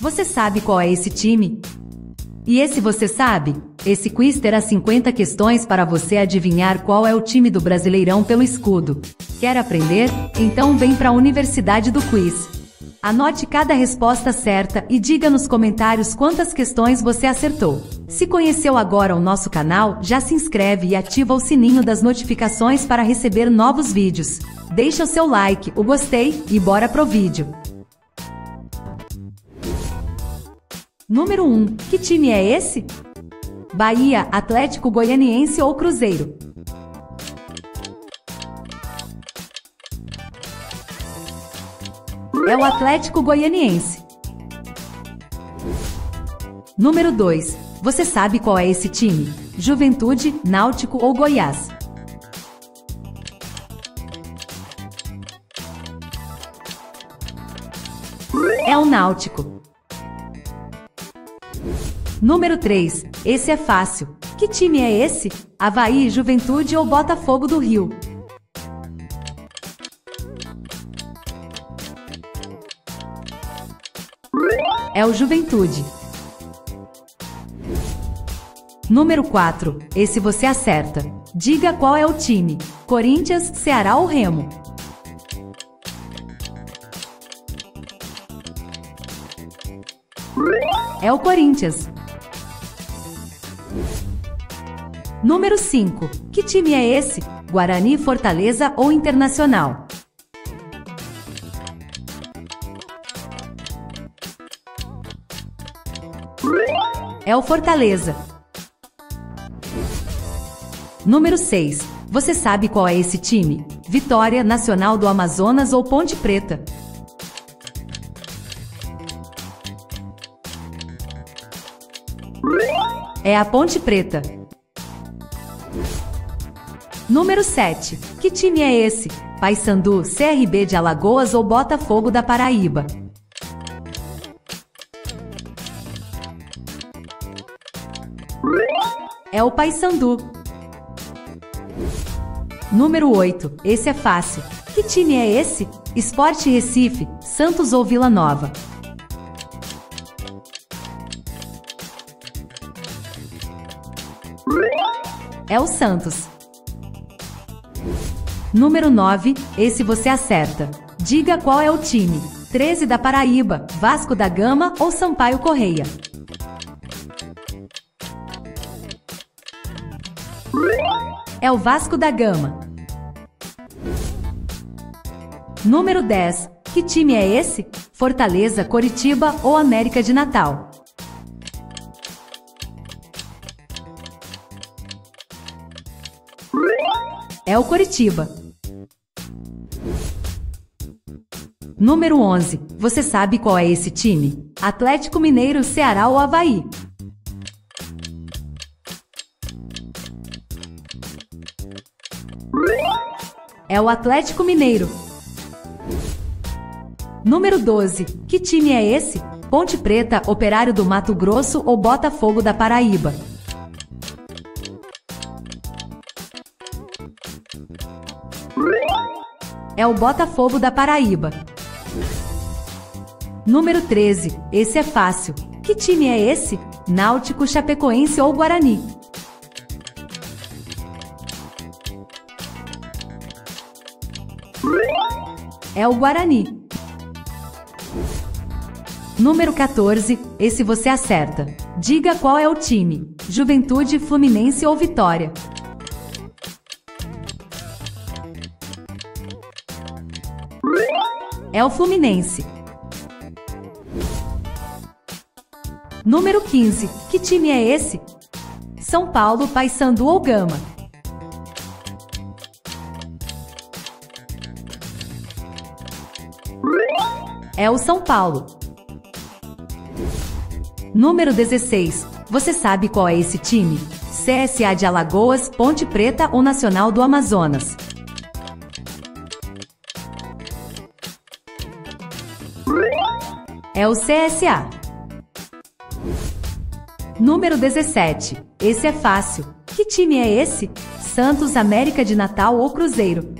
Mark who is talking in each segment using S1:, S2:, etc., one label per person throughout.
S1: você sabe qual é esse time? E esse você sabe? Esse quiz terá 50 questões para você adivinhar qual é o time do Brasileirão pelo escudo. Quer aprender? Então vem para a Universidade do Quiz. Anote cada resposta certa e diga nos comentários quantas questões você acertou. Se conheceu agora o nosso canal, já se inscreve e ativa o sininho das notificações para receber novos vídeos. Deixa o seu like, o gostei e bora pro vídeo. Número 1. Que time é esse? Bahia, Atlético Goianiense ou Cruzeiro? É o Atlético Goianiense. Número 2. Você sabe qual é esse time? Juventude, Náutico ou Goiás? É o Náutico. Número 3. Esse é fácil. Que time é esse? Havaí, Juventude ou Botafogo do Rio? É o Juventude. Número 4. Esse você acerta. Diga qual é o time: Corinthians, Ceará ou Remo? É o Corinthians. Número 5. Que time é esse? Guarani, Fortaleza ou Internacional? É o Fortaleza. Número 6. Você sabe qual é esse time? Vitória, Nacional do Amazonas ou Ponte Preta? É a Ponte Preta. Número 7. Que time é esse? Paysandu, CRB de Alagoas ou Botafogo da Paraíba? É o Paysandu. Número 8. Esse é fácil. Que time é esse? Esporte Recife, Santos ou Vila Nova? É o Santos. Número 9. Esse você acerta. Diga qual é o time. 13 da Paraíba, Vasco da Gama ou Sampaio Correia? É o Vasco da Gama. Número 10. Que time é esse? Fortaleza, Coritiba ou América de Natal? É o Coritiba. Número 11. Você sabe qual é esse time? Atlético Mineiro, Ceará ou Havaí? É o Atlético Mineiro. Número 12. Que time é esse? Ponte Preta, Operário do Mato Grosso ou Botafogo da Paraíba? É o Botafogo da Paraíba. Número 13. Esse é fácil. Que time é esse? Náutico, Chapecoense ou Guarani? É o Guarani. Número 14. Esse você acerta. Diga qual é o time: Juventude, Fluminense ou Vitória? É o Fluminense. Número 15. Que time é esse? São Paulo, Paysandu ou Gama? É o São Paulo. Número 16. Você sabe qual é esse time? CSA de Alagoas, Ponte Preta ou Nacional do Amazonas? É o CSA. Número 17. Esse é fácil. Que time é esse? Santos, América de Natal ou Cruzeiro?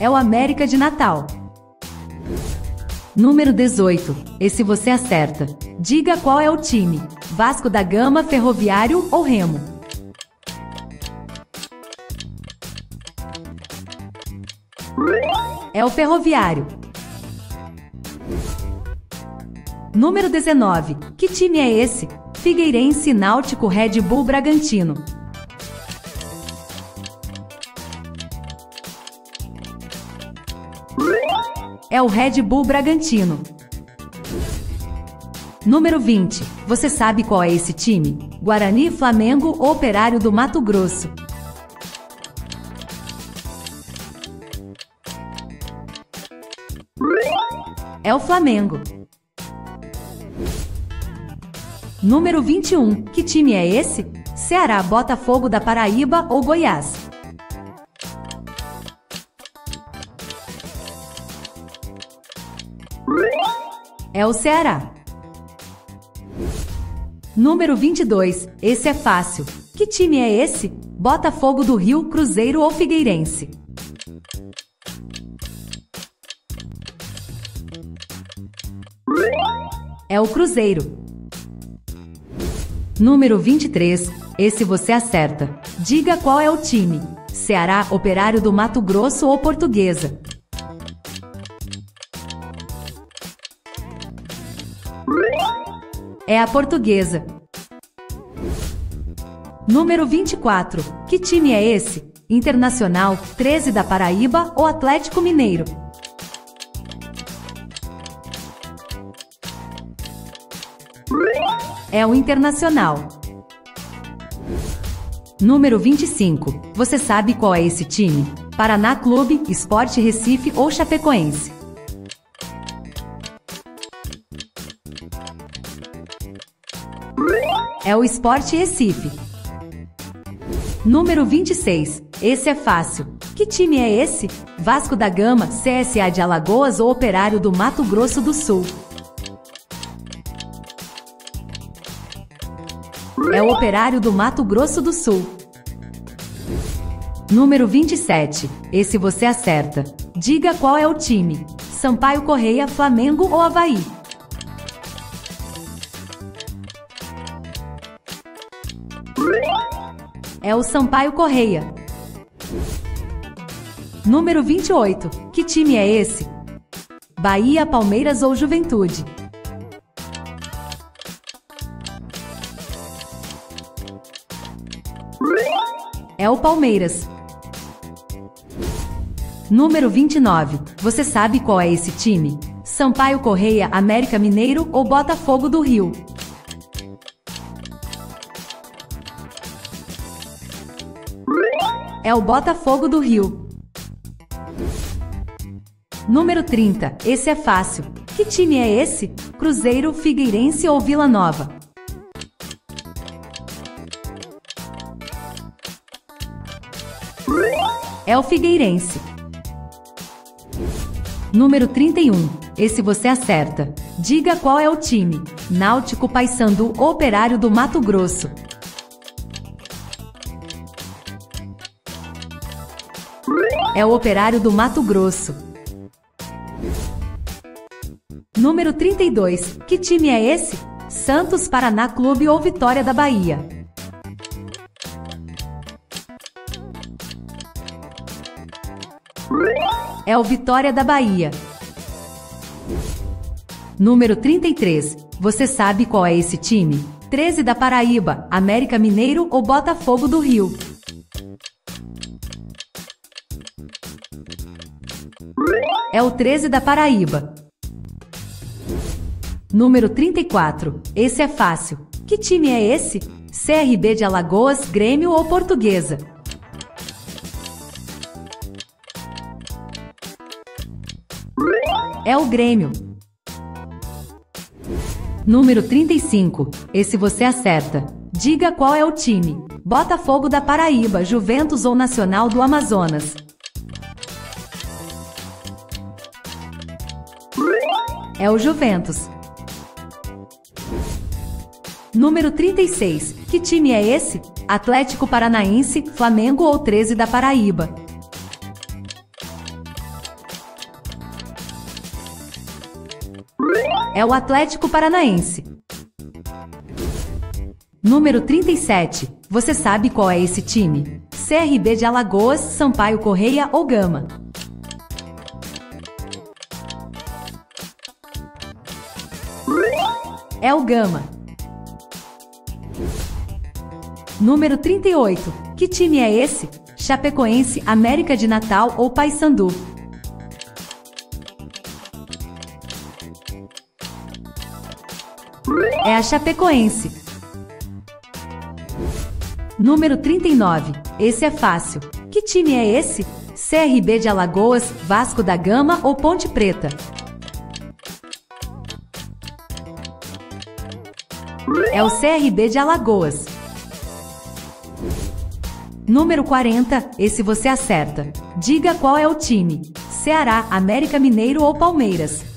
S1: É o América de Natal. Número 18. Esse você acerta. Diga qual é o time: Vasco da Gama, Ferroviário ou Remo? É o Ferroviário. Número 19. Que time é esse? Figueirense, Náutico, Red Bull, Bragantino. É o Red Bull Bragantino. Número 20. Você sabe qual é esse time? Guarani, Flamengo Operário do Mato Grosso? É o Flamengo. Número 21. Que time é esse? Ceará, Botafogo da Paraíba ou Goiás? É o Ceará. Número 22. Esse é fácil. Que time é esse? Botafogo do Rio, Cruzeiro ou Figueirense? É o Cruzeiro. Número 23. Esse você acerta. Diga qual é o time: Ceará, Operário do Mato Grosso ou Portuguesa? É a Portuguesa. Número 24. Que time é esse? Internacional, 13 da Paraíba ou Atlético Mineiro? É o Internacional. Número 25. Você sabe qual é esse time? Paraná Clube, Esporte Recife ou Chapecoense? É o Esporte Recife. Número 26. Esse é fácil. Que time é esse? Vasco da Gama, CSA de Alagoas ou Operário do Mato Grosso do Sul? É o Operário do Mato Grosso do Sul. Número 27. Esse você acerta. Diga qual é o time: Sampaio Correia, Flamengo ou Havaí? É o Sampaio Correia. Número 28. Que time é esse? Bahia, Palmeiras ou Juventude? É o Palmeiras. Número 29. Você sabe qual é esse time? Sampaio Correia, América Mineiro ou Botafogo do Rio? É o Botafogo do Rio. Número 30. Esse é fácil. Que time é esse? Cruzeiro, Figueirense ou Vila Nova? É o Figueirense. Número 31. Esse você acerta. Diga qual é o time: Náutico, Paysandu, Operário do Mato Grosso. É o Operário do Mato Grosso. Número 32. Que time é esse? Santos, Paraná Clube ou Vitória da Bahia? É o Vitória da Bahia. Número 33. Você sabe qual é esse time? 13 da Paraíba, América Mineiro ou Botafogo do Rio? É o 13 da Paraíba. Número 34. Esse é fácil. Que time é esse? CRB de Alagoas, Grêmio ou Portuguesa? É o Grêmio. Número 35. Esse você acerta. Diga qual é o time: Botafogo da Paraíba, Juventus ou Nacional do Amazonas? É o Juventus. Número 36. Que time é esse? Atlético Paranaense, Flamengo ou 13 da Paraíba? É o Atlético Paranaense. Número 37. Você sabe qual é esse time? CRB de Alagoas, Sampaio Correia ou Gama? É o Gama. Número 38. Que time é esse? Chapecoense, América de Natal ou Paysandu? É a Chapecoense. Número 39. Esse é fácil. Que time é esse? CRB de Alagoas, Vasco da Gama ou Ponte Preta? É o CRB de Alagoas. Número 40, esse você acerta. Diga qual é o time: Ceará, América Mineiro ou Palmeiras.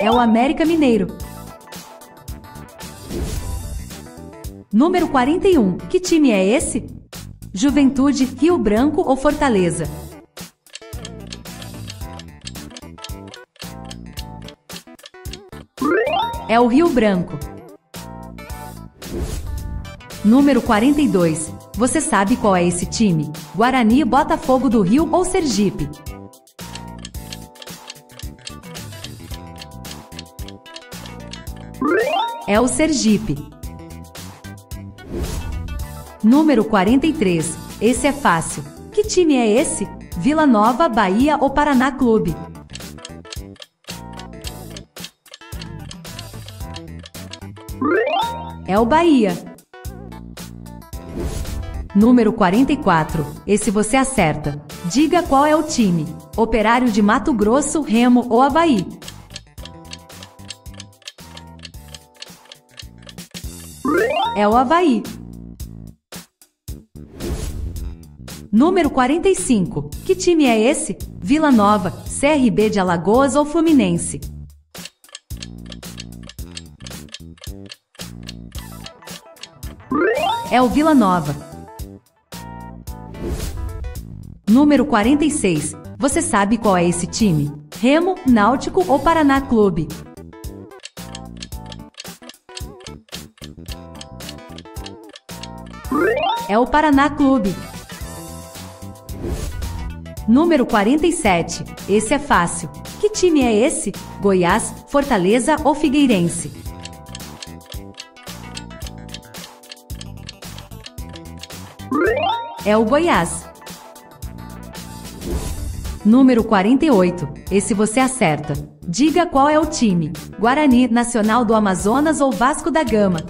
S1: É o América Mineiro. Número 41, que time é esse? Juventude, Rio Branco ou Fortaleza? É o Rio Branco. Número 42. Você sabe qual é esse time? Guarani, Botafogo do Rio ou Sergipe? É o Sergipe. Número 43. Esse é fácil. Que time é esse? Vila Nova, Bahia ou Paraná Clube? É o Bahia. Número 44. Esse você acerta. Diga qual é o time: Operário de Mato Grosso, Remo ou Havaí. É o Havaí. Número 45. Que time é esse? Vila Nova, CRB de Alagoas ou Fluminense? É o Vila Nova. Número 46. Você sabe qual é esse time? Remo, Náutico ou Paraná Clube? É o Paraná Clube. Número 47. Esse é fácil. Que time é esse? Goiás, Fortaleza ou Figueirense? É o Goiás. Número 48. Esse você acerta. Diga qual é o time: Guarani, Nacional do Amazonas ou Vasco da Gama?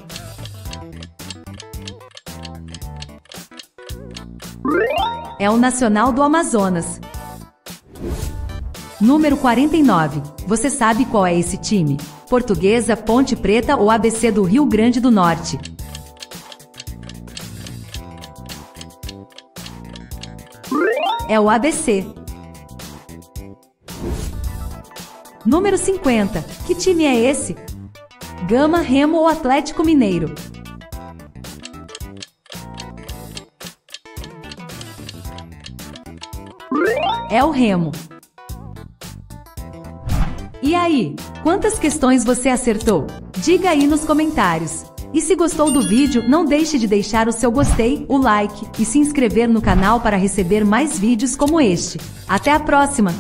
S1: É o Nacional do Amazonas. Número 49. Você sabe qual é esse time? Portuguesa, Ponte Preta ou ABC do Rio Grande do Norte? É o ABC. Número 50. Que time é esse? Gama, Remo ou Atlético Mineiro? É o Remo. E aí, quantas questões você acertou? Diga aí nos comentários. E se gostou do vídeo, não deixe de deixar o seu gostei, o like e se inscrever no canal para receber mais vídeos como este. Até a próxima!